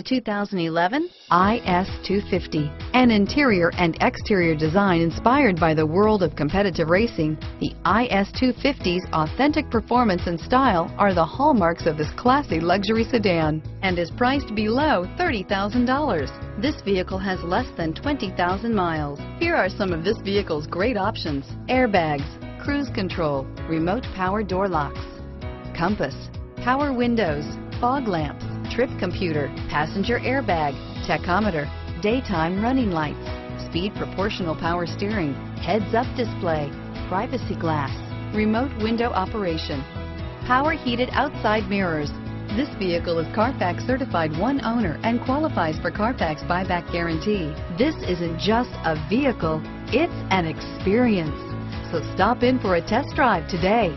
The 2011 IS250. An interior and exterior design inspired by the world of competitive racing, the IS250's authentic performance and style are the hallmarks of this classy luxury sedan and is priced below $30,000. This vehicle has less than 20,000 miles. Here are some of this vehicle's great options. Airbags, cruise control, remote power door locks, compass, power windows, fog lamps, trip computer, passenger airbag, tachometer, daytime running lights, speed proportional power steering, heads-up display, privacy glass, remote window operation, power heated outside mirrors. This vehicle is Carfax certified one owner and qualifies for Carfax buyback guarantee. This isn't just a vehicle, it's an experience. So stop in for a test drive today.